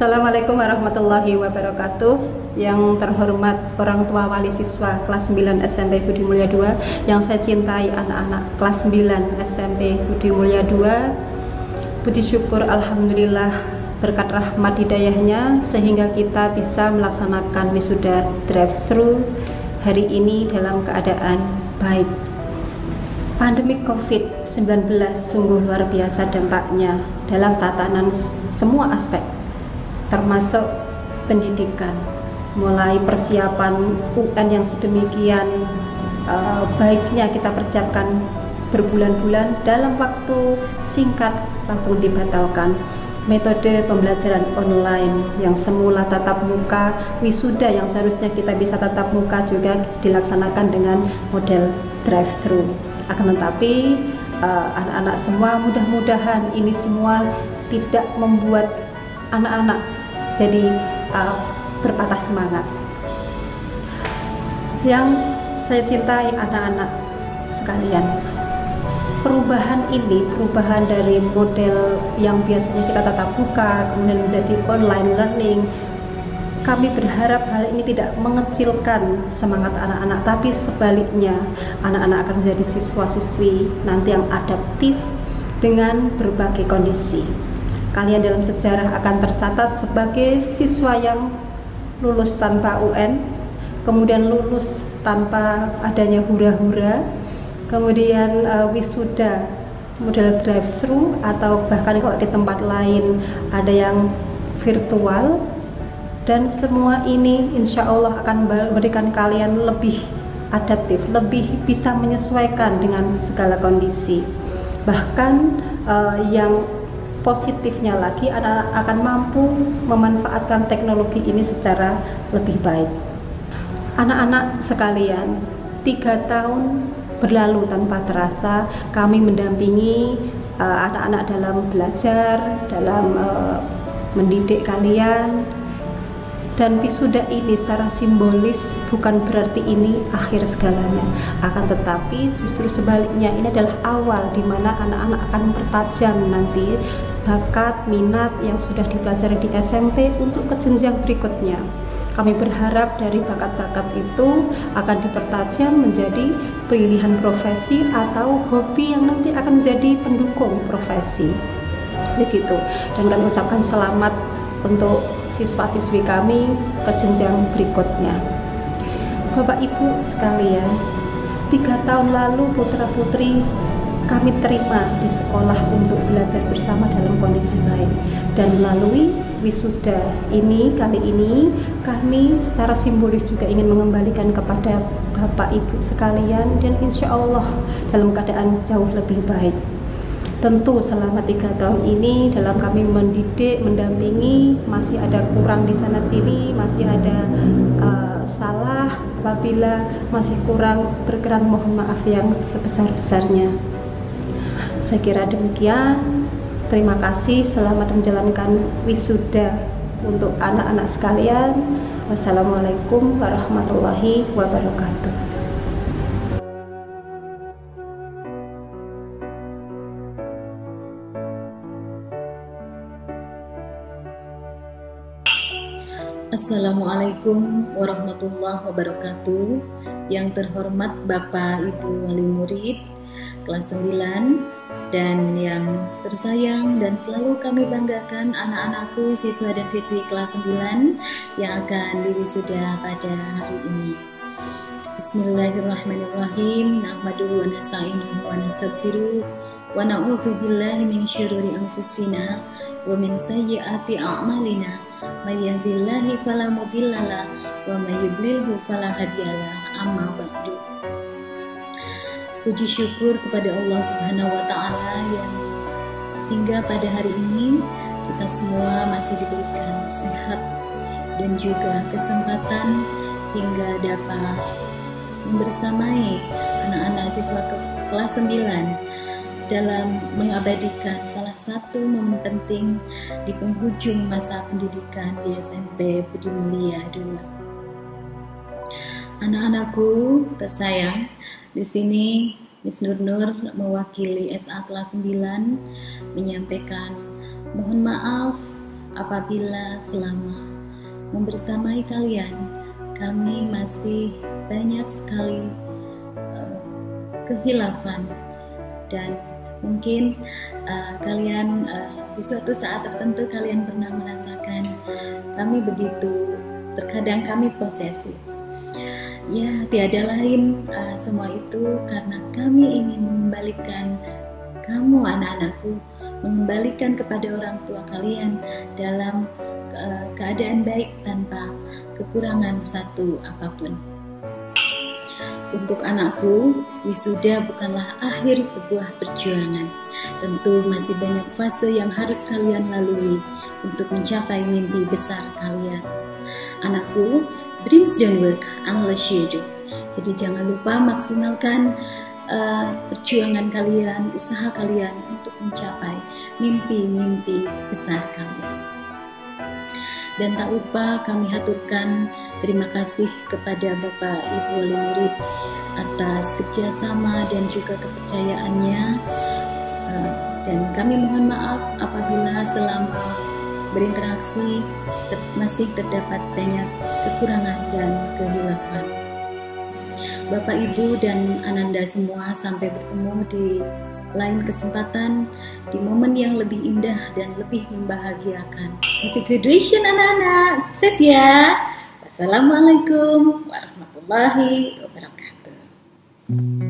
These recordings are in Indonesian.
Assalamualaikum warahmatullahi wabarakatuh. Yang terhormat orang tua wali siswa kelas 9 SMP Budi Mulia 2 Yang saya cintai anak-anak kelas 9 SMP Budi Mulia 2 Puji syukur Alhamdulillah berkat rahmat hidayahnya Sehingga kita bisa melaksanakan wisuda drive-thru hari ini dalam keadaan baik. Pandemi COVID-19 sungguh luar biasa dampaknya dalam tatanan semua aspek termasuk pendidikan. Mulai persiapan UN yang sedemikian uh, baiknya kita persiapkan berbulan-bulan dalam waktu singkat langsung dibatalkan. Metode pembelajaran online yang semula tatap muka wisuda yang seharusnya kita bisa tatap muka juga dilaksanakan dengan model drive thru akan tetapi eh, anak-anak uh, semua mudah-mudahan ini semua tidak membuat anak-anak jadi uh, berpatah semangat. Yang saya cintai anak-anak sekalian perubahan ini perubahan dari model yang biasanya kita tatap muka kemudian menjadi online learning kami berharap hal ini tidak mengecilkan semangat anak-anak. Tapi sebaliknya anak-anak akan menjadi siswa-siswi nanti yang adaptif dengan berbagai kondisi kalian dalam sejarah akan tercatat sebagai siswa yang lulus tanpa UN, kemudian lulus tanpa adanya hura-hura, kemudian uh, wisuda model drive-thru atau bahkan kalau di tempat lain ada yang virtual dan semua ini insya Allah akan memberikan kalian lebih adaptif, lebih bisa menyesuaikan dengan segala kondisi. Bahkan uh, yang positifnya lagi anak-anak akan mampu memanfaatkan teknologi ini secara lebih baik. Anak-anak sekalian, tiga tahun berlalu tanpa terasa kami mendampingi eh, anak-anak uh, dalam belajar, dalam uh, mendidik kalian, dan wisuda ini secara simbolis bukan berarti ini akhir segalanya. Akan tetapi justru sebaliknya ini adalah awal di mana anak-anak akan mempertajam nanti bakat minat yang sudah dipelajari di SMP untuk ke jenjang berikutnya. Kami berharap dari bakat-bakat itu akan dipertajam menjadi pilihan profesi atau hobi yang nanti akan menjadi pendukung profesi. Begitu. Dan kami ucapkan selamat untuk siswa-siswi kami ke jenjang berikutnya. Bapak Ibu sekalian, tiga tahun lalu putra-putri kami terima di sekolah untuk belajar bersama dalam kondisi baik dan melalui wisuda ini kali ini kami secara simbolis juga ingin mengembalikan kepada Bapak Ibu sekalian dan insya Allah dalam keadaan jauh lebih baik tentu selama tiga tahun ini dalam kami mendidik, mendampingi masih ada kurang di sana sini, masih ada uh, salah apabila masih kurang berkeran mohon maaf yang sebesar-besarnya. Saya kira demikian. Terima kasih, selamat menjalankan wisuda untuk anak-anak sekalian. Wassalamualaikum warahmatullahi wabarakatuh. Assalamualaikum warahmatullahi wabarakatuh. Yang terhormat Bapak Ibu Wali Murid kelas 9 Dan yang tersayang dan selalu kami banggakan anak-anakku siswa dan siswi kelas 9 Yang akan diwisuda pada hari ini. Bismillahirrahmanirrahim. Nahmadu wa nasta'inuhu wa nastaghfiruh. Wa na'udhu billahi min syururi anfusina Wa min sayyiati a'malina may yahdillahi fala mudhillalah wa may yudlilhu fala hadiyalah amma ba'du. Puji syukur kepada Allah Subhanahu wa taala yang hingga pada hari ini kita semua masih diberikan sehat dan juga kesempatan hingga dapat membersamai anak-anak siswa kelas 9 dalam mengabadikan salah satu momen penting di penghujung masa pendidikan di SMP Budi Mulia II. Anak-anakku tersayang, di sini Miss Nur Nur mewakili SA kelas 9 menyampaikan mohon maaf apabila selama membersamai kalian kami masih banyak sekali uh, kehilafan dan mungkin uh, kalian uh, di suatu saat tertentu kalian pernah merasakan kami begitu terkadang kami posesif ya tiada lain uh, semua itu karena kami ingin mengembalikan kamu anak-anakku mengembalikan kepada orang tua kalian dalam uh, keadaan baik tanpa kekurangan satu apa pun. Untuk anakku, wisuda bukanlah akhir sebuah perjuangan. Tentu masih banyak fase yang harus kalian lalui untuk mencapai mimpi besar kalian. Anakku, dreams don't work unless you do. Jadi jangan lupa maksimalkan uh, perjuangan kalian, usaha kalian untuk mencapai mimpi-mimpi besar kalian. Dan tak lupa kami haturkan Terima kasih kepada Bapak Ibu Wali Murid atas kerjasama dan juga kepercayaannya. Dan kami mohon maaf apabila selama berinteraksi ter masih terdapat banyak kekurangan dan kehilafan. Bapak Ibu dan Ananda semua sampai bertemu di lain kesempatan di momen yang lebih indah dan lebih membahagiakan. Happy graduation anak-anak, sukses ya! Assalamualaikum warahmatullahi wabarakatuh.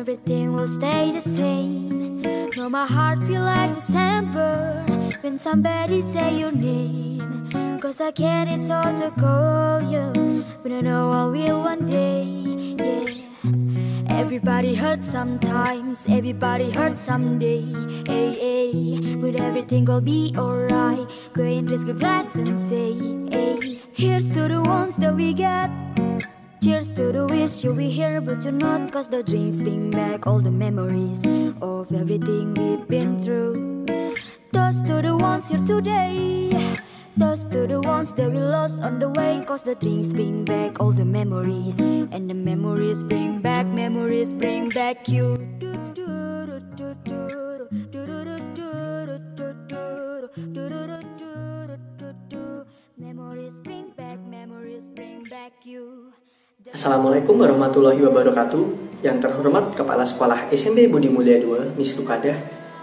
everything will stay the same Now my heart feel like December When somebody say your name Cause I can't, it's all to call you But I know I will one day yeah Everybody hurts sometimes, everybody hurts someday. Hey, hey, but everything will be alright. Go and raise a glass and say, hey. Here's to the ones that we got. Cheers to the wish you'll be here, but you're not. Cause the dreams bring back all the memories of everything we've been through. Toast to the ones here today. Toast to the ones that we lost on the way Cause the drinks bring back all the memories And the memories bring back, memories bring back you memories bring back, memories bring back you Assalamualaikum warahmatullahi wabarakatuh Yang terhormat Kepala Sekolah SMP Budi Mulia 2, Miss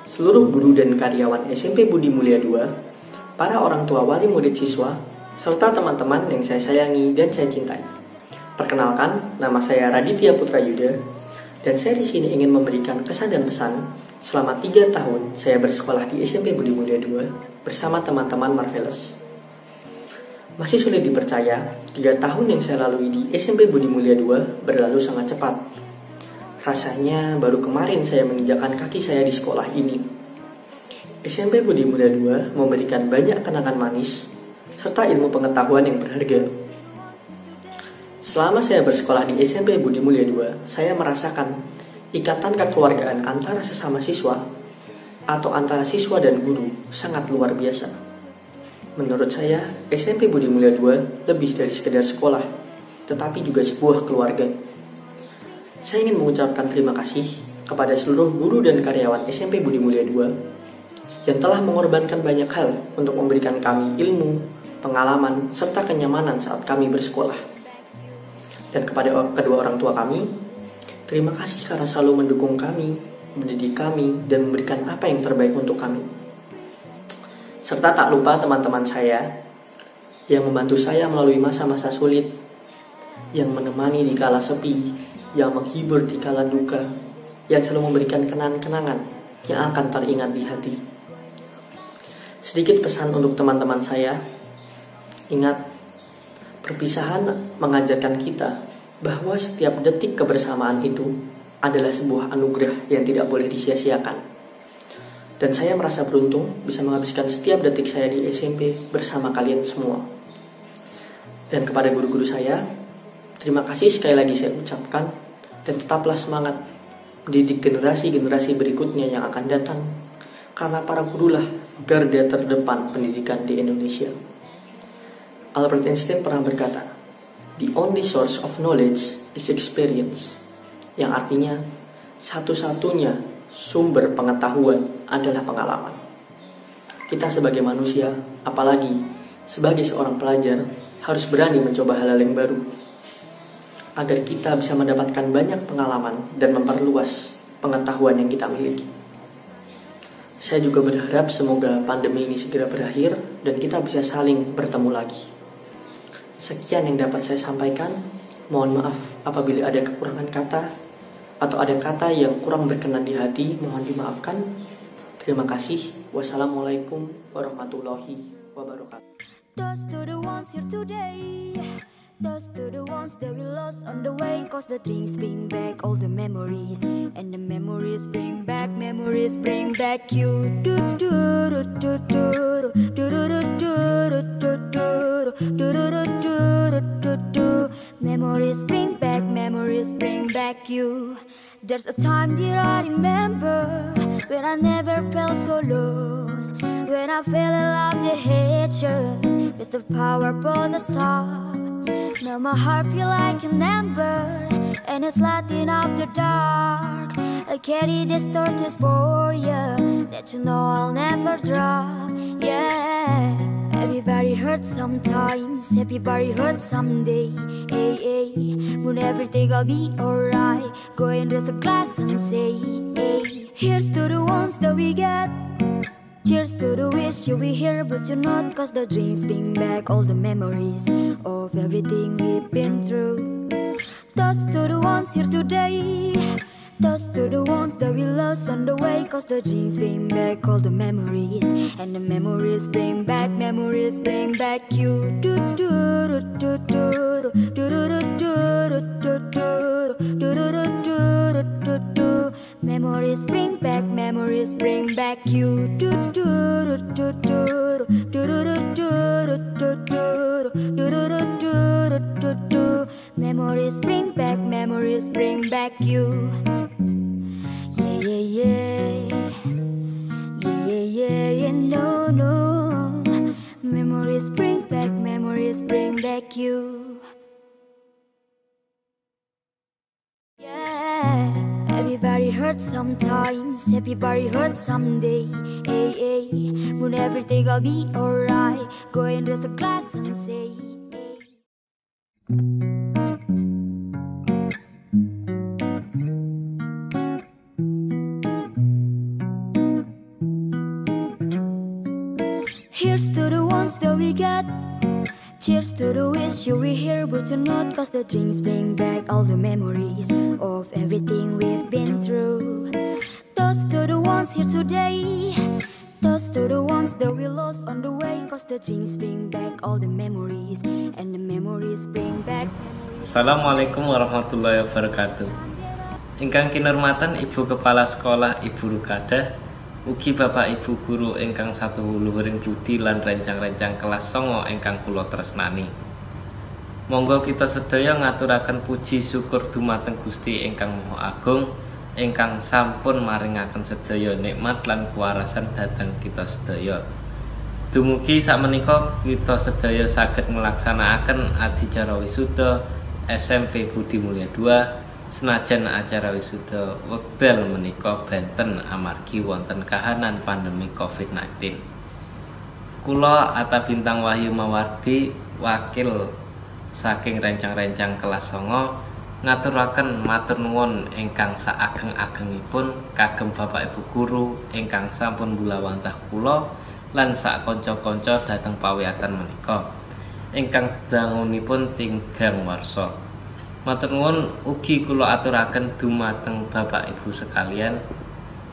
Seluruh guru dan karyawan SMP Budi Mulia 2 para orang tua wali murid siswa, serta teman-teman yang saya sayangi dan saya cintai. Perkenalkan, nama saya Raditya Putra Yuda, dan saya di sini ingin memberikan kesan dan pesan selama tiga tahun saya bersekolah di SMP Budi Mulia 2 bersama teman-teman Marvelous. Masih sulit dipercaya, tiga tahun yang saya lalui di SMP Budi Mulia 2 berlalu sangat cepat. Rasanya baru kemarin saya menginjakan kaki saya di sekolah ini SMP Budi Mulia 2 memberikan banyak kenangan manis serta ilmu pengetahuan yang berharga. Selama saya bersekolah di SMP Budi Mulia 2, saya merasakan ikatan kekeluargaan antara sesama siswa atau antara siswa dan guru sangat luar biasa. Menurut saya, SMP Budi Mulia 2 lebih dari sekedar sekolah, tetapi juga sebuah keluarga. Saya ingin mengucapkan terima kasih kepada seluruh guru dan karyawan SMP Budi Mulia 2 yang telah mengorbankan banyak hal untuk memberikan kami ilmu, pengalaman, serta kenyamanan saat kami bersekolah. Dan kepada kedua orang tua kami, terima kasih karena selalu mendukung kami, mendidik kami, dan memberikan apa yang terbaik untuk kami. Serta tak lupa teman-teman saya yang membantu saya melalui masa-masa sulit, yang menemani di kala sepi, yang menghibur di kala duka, yang selalu memberikan kenang-kenangan yang akan teringat di hati. Sedikit pesan untuk teman-teman saya. Ingat, perpisahan mengajarkan kita bahwa setiap detik kebersamaan itu adalah sebuah anugerah yang tidak boleh disia-siakan. Dan saya merasa beruntung bisa menghabiskan setiap detik saya di SMP bersama kalian semua. Dan kepada guru-guru saya, terima kasih sekali lagi saya ucapkan dan tetaplah semangat mendidik generasi-generasi berikutnya yang akan datang karena para gurulah garda terdepan pendidikan di Indonesia. Albert Einstein pernah berkata, "The only source of knowledge is experience." Yang artinya satu-satunya sumber pengetahuan adalah pengalaman. Kita sebagai manusia, apalagi sebagai seorang pelajar, harus berani mencoba hal-hal yang baru agar kita bisa mendapatkan banyak pengalaman dan memperluas pengetahuan yang kita miliki. Saya juga berharap semoga pandemi ini segera berakhir dan kita bisa saling bertemu lagi. Sekian yang dapat saya sampaikan. Mohon maaf apabila ada kekurangan kata atau ada kata yang kurang berkenan di hati, mohon dimaafkan. Terima kasih. Wassalamualaikum warahmatullahi wabarakatuh. Toast to the ones that we lost on the way Cause the drinks bring back all the memories And the memories bring back, memories bring back you do do do do do do do do do do do do do do do Memories bring back, memories bring back you There's a time that I remember When I never felt so lost When I fell in love the hatred With the power of the star. Now my heart feel like an ember And it's lighting up the dark. I carry this torch for you That you know I'll never drop Yeah Everybody hurts sometimes Everybody hurts someday. Hey, hey When everything will be alright Go and raise a glass and say Hey. Here's to the ones that we get Cheers to the wish you be here but you're not Cause the dreams bring back all the memories Of everything we've been through Toast to the ones here today Toast to the ones that we lost on the way Cause the dreams bring back all the memories And the memories bring back, memories bring back you do do do do do do do do do do Memories bring back, memories bring back you Yeah, yeah, yeah Yeah, yeah, yeah, yeah, no, no Memories bring back, memories bring back you Yeah Everybody hurts sometimes, everybody hurts someday. Will be alright. Go and raise a glass and say. Here's to the ones that we got. Cheers to the wish you were here, but you're not. Cause the drinks bring back all the memories of everything we've been through. Toast to the ones here today. To the ones that we lost on the way. Cause the bring back all the memories. And the memories bring back. Assalamualaikum warahmatullahi wabarakatuh. Ingkang kinurmatan Ibu Kepala Sekolah Ibu Rukada, ugi Bapak Ibu guru ingkang satu luhuring budi lan rencang-rencang kelas songo ingkang kula tresnani. Monggo kita sedaya ngaturaken puji syukur dumateng Gusti ingkang Maha Agung ingkang sampun maringaken sedaya nikmat lan kuwarasan dhateng kita sedaya. Dumugi sakmenika kita sedaya saged nglaksanakaken adicara wisuda SMP Budi Mulya 2 senajan acara wisuda wekdal menika benten amargi wonten kahanan pandemi Covid-19. Kula Ata Bintang Wahyu Mawardi wakil saking rencang-rencang kelas songo ngaturaken matur nuwun ingkang saageng-agengipun kagem Bapak Ibu guru ingkang sampun bulawantah kula lan sak kanca-kanca dhateng pawiyaten menika ingkang dangunipun tinggang warsa. Matur nuwun ugi kula aturaken dumateng Bapak Ibu sekalian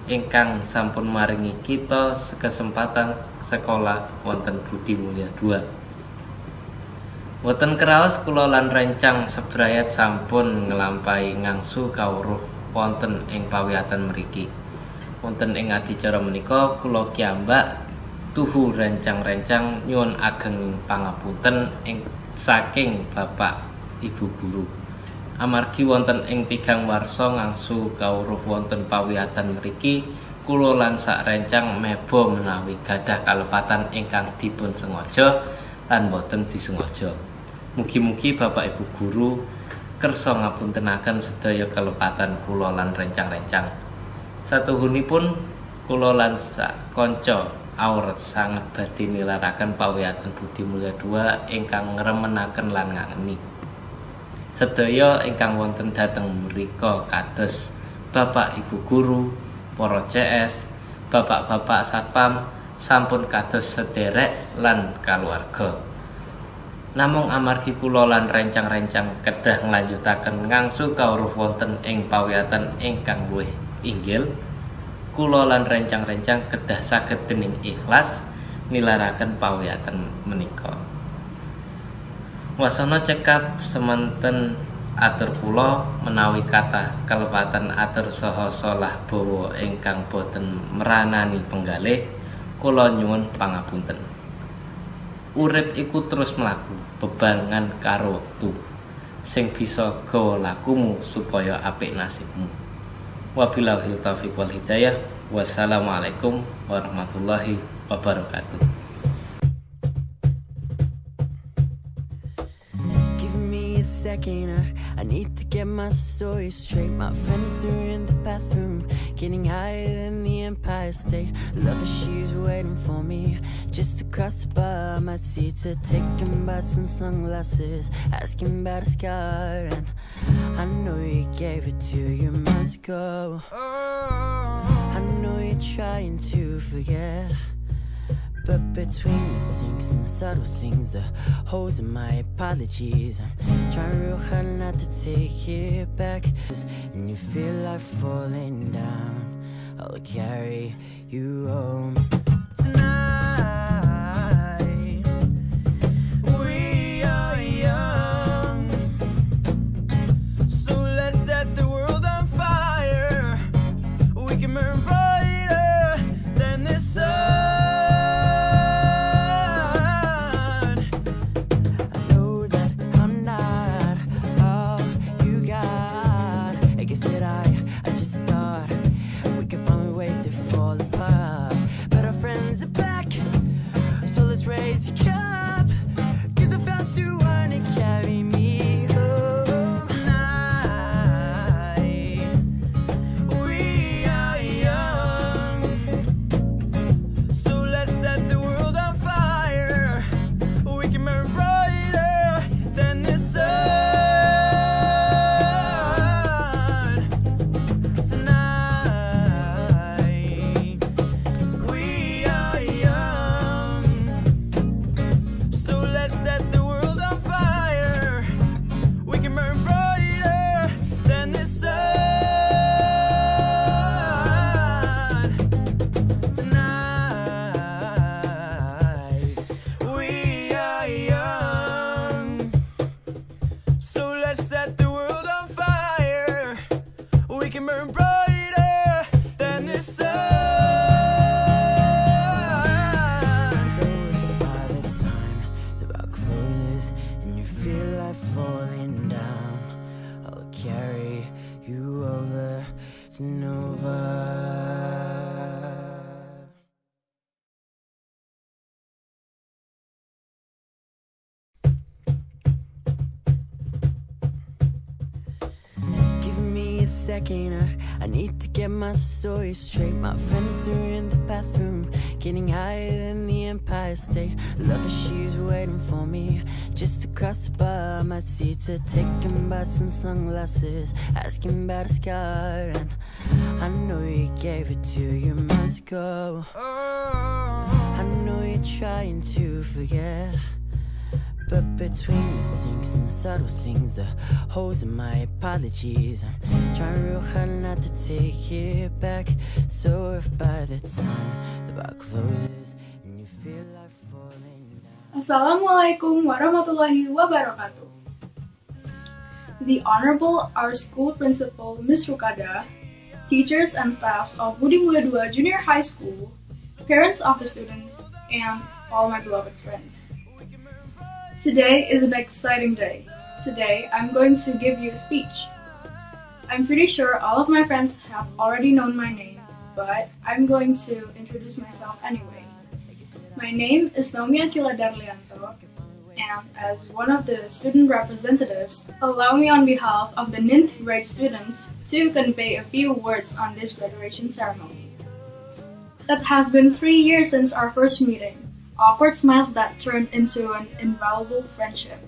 ingkang sampun maringi kita kesempatan sekolah wonten Budi Mulya 2. Boten keraos kula lan rencang sebrayat sampun ngelampahi ngangsu kawruh wonten ing pawiyatan mriki. Wonten ing adicara menika kula kiambak tuhu rencang-rencang nyuwun ageng pangapunten ing saking Bapak Ibu guru. Amargi wonten ing tigang warsa ngangsu kawruh wonten pawiyatan mriki, kula lan sak rencang mebo menawi gadah kalepatan ingkang dipun sengaja lan boten disengaja. Mugi-mugi Bapak Ibu guru kersa ngapuntenaken sedaya kelepatan kula lan rencang-rencang. Satuhunipun kula lan sak kanca aurat sanget badhe nilaraken pawiyatan Budi Mulya II ingkang ngremenaken lan ngangeni. Sedaya ingkang wonten dhateng mriku kados Bapak Ibu guru, para CS, bapak-bapak satpam sampun kados sederek lan kaluarga. Namung amargi kula lan rencang-rencang kedah nglanjutaken ngangsu kawruh wonten ing pawiyatan ingkang luwih inggil, kula lan rencang-rencang kedah saged dening ikhlas nilaraken pawiyatan menika. Wasana cekap semanten atur kula menawi kata kalepatan atur saha salah bawa ingkang boten meranani penggalih kula nyuwun pangapunten. Urip iku terus mlaku bebarengan karo wektu sing bisa gawa lakumu supaya apik nasibmu. Wabillahi taufiq wal hidayah. Wassalamualaikum warahmatullahi wabarakatuh. I, I need to get my story straight. My friends are in the bathroom, getting higher than the Empire State. Love she's waiting for me just across the bar. My seats are taken by some sunglasses, asking about a scar. And I know you gave it to you months ago. I know you're trying to forget. But between the things and the subtle things, the holes in my apologies, I'm trying real hard not to take it back. And you feel like falling down, I'll carry you home tonight. I, I need to get my story straight. My friends are in the bathroom, getting higher than the Empire State. Love she's waiting for me just across the bar. My seats are taken by some sunglasses, asking about a scar. And I know you gave it to you months ago. Oh. I know you're trying to forget. But between the things and the subtle things, the holes in my apologies, I'm trying real hard not to take it back. So if by the time the bar closes and you feel like falling down. Assalamualaikum warahmatullahi wabarakatuh. The Honorable Our School Principal Ms. Rukada, teachers and staffs of Budi Mulia Junior High School, parents of the students, and all my beloved friends. Today is an exciting day. Today I'm going to give you a speech. I'm pretty sure all of my friends have already known my name, but I'm going to introduce myself anyway. My name is Naomi Akila Darlianto, and as one of the student representatives, allow me on behalf of the ninth grade students to convey a few words on this graduation ceremony. It has been three years since our first meeting, awkward smiles that turned into an invaluable friendship.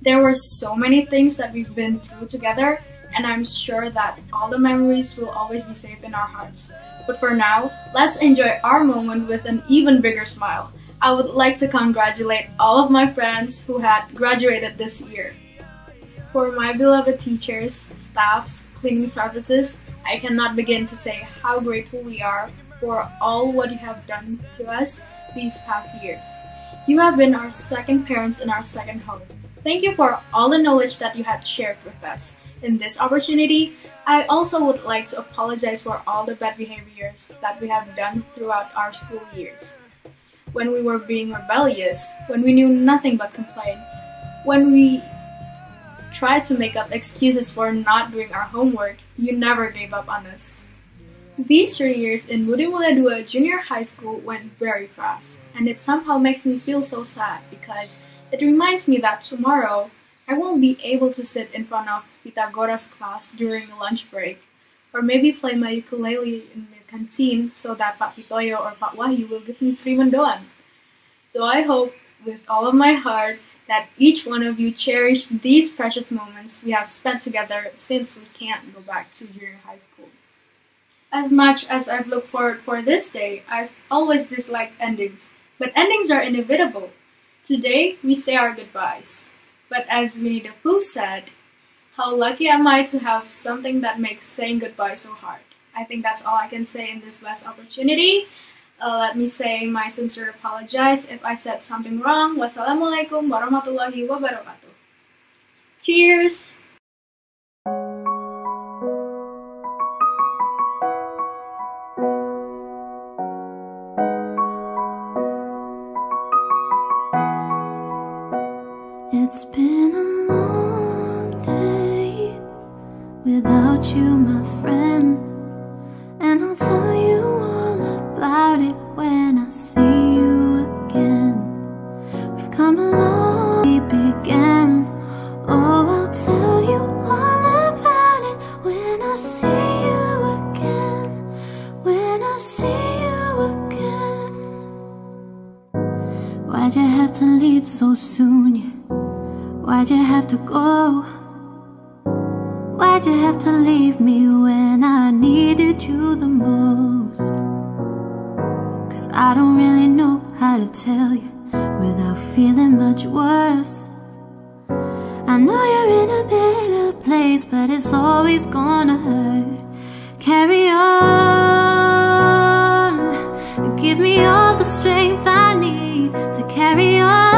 There were so many things that we've been through together, and I'm sure that all the memories will always be safe in our hearts. But for now, let's enjoy our moment with an even bigger smile. I would like to congratulate all of my friends who had graduated this year. For my beloved teachers, staffs, cleaning services, I cannot begin to say how grateful we are for all what you have done to us these past years. You have been our second parents in our second home. Thank you for all the knowledge that you had shared with us. In this opportunity, I also would like to apologize for all the bad behaviors that we have done throughout our school years. When we were being rebellious, when we knew nothing but complain, when we tried to make up excuses for not doing our homework, you never gave up on us. These three years in Budi Mulia II Junior High School went very fast, and it somehow makes me feel so sad because it reminds me that tomorrow I won't be able to sit in front of Pythagoras class during lunch break, or maybe play my ukulele in the canteen so that Pak Pitoyo or Pak Wahyu will give me free mendoan. So I hope with all of my heart that each one of you cherish these precious moments we have spent together since we can't go back to junior high school. As much as I've looked forward for this day, I've always disliked endings, but endings are inevitable. Today, we say our goodbyes. But as Winnie the Pooh said, how lucky am I to have something that makes saying goodbye so hard? I think that's all I can say in this last opportunity. Uh, let me say my sincere apologize if I said something wrong. Wassalamualaikum warahmatullahi wabarakatuh. Cheers! Why'd you have to leave me when I needed you the most? Cause I don't really know how to tell you without feeling much worse. I know you're in a better place, but it's always gonna hurt. Carry on, give me all the strength I need to carry on.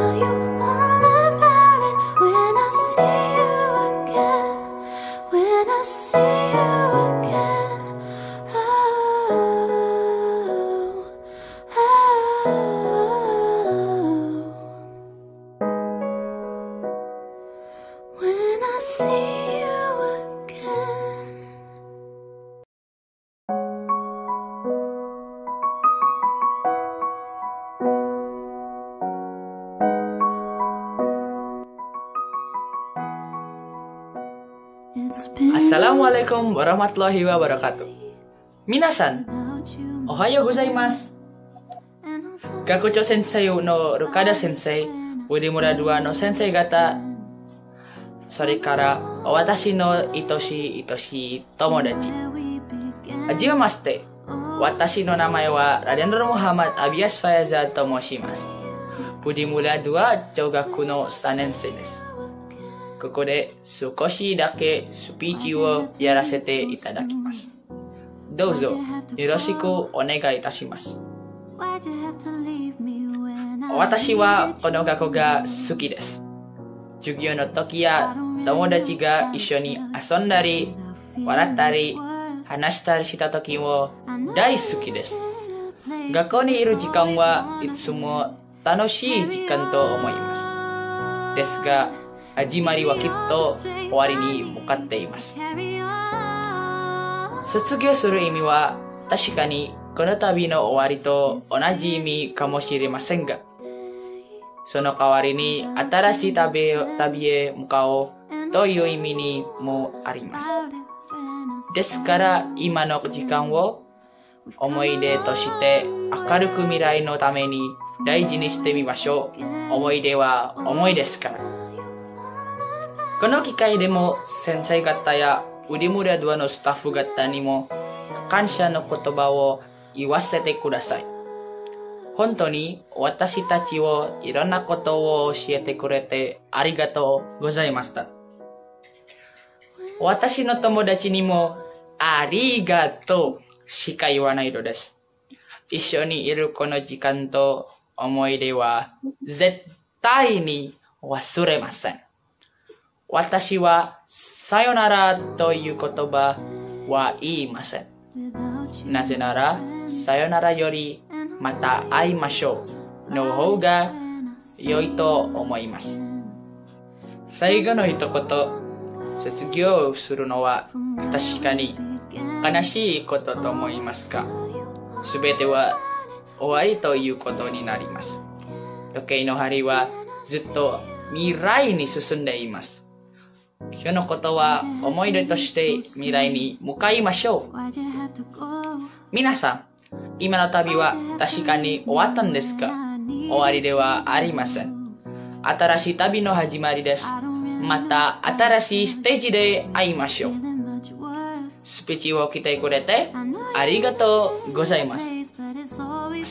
Assalamualaikum warahmatullahi wabarakatuh. Minasan, ohayo gozaimasu. Gakucho sensei no Rukada sensei, Udimura dua no sensei gata. それから私の愛しい愛しい友達。はじめまして。私の名前はラデンドロ・モハマド・アビアス・ファヤザーと申します。ブディムラドは小学の3年生です。ここで少しだけスピーチをやらせていただきます。どうぞよろしくお願いいたします。私はこの学校が好きです。授業の時や友達が一緒に遊んだり、笑ったり、話したりした時も大好きです。学校にいる時間はいつも楽しい時間と思います。ですが、始まりはきっと終わりに向かっています。卒業する意味は確かにこの旅の終わりと同じ意味かもしれませんが、その代わりに新しい旅へ旅へ向かおうという意味にもあります。ですから今の時間を思い出として明るく未来のために大事にしてみましょう。思い出は思いですから。この機会でも先生方やウリムラドアのスタッフ方にも感謝の言葉を言わせてください。本当に私たちをいろんなことを教えてくれてありがとうございました。私の友達にも、ありがとうしか言わないのです。一緒にいるこの時間と思い出は絶対に忘れません。私はさよならという言葉は言いません。なぜなら、さよならよりまた会いましょうの方が良いと思います。最後の一言、卒業するのは確かに悲しいことと思いますが、すべては終わりということになります。時計の針はずっと未来に進んでいます。今日のことは思い出として未来に向かいましょう。皆さん、今の旅は確かに終わったんですが、終わりではありません。新しい旅の始まりです。また新しいステージで会いましょう。スピーチを来てくれてありがとうございます。But it's always